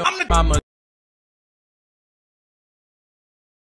no mama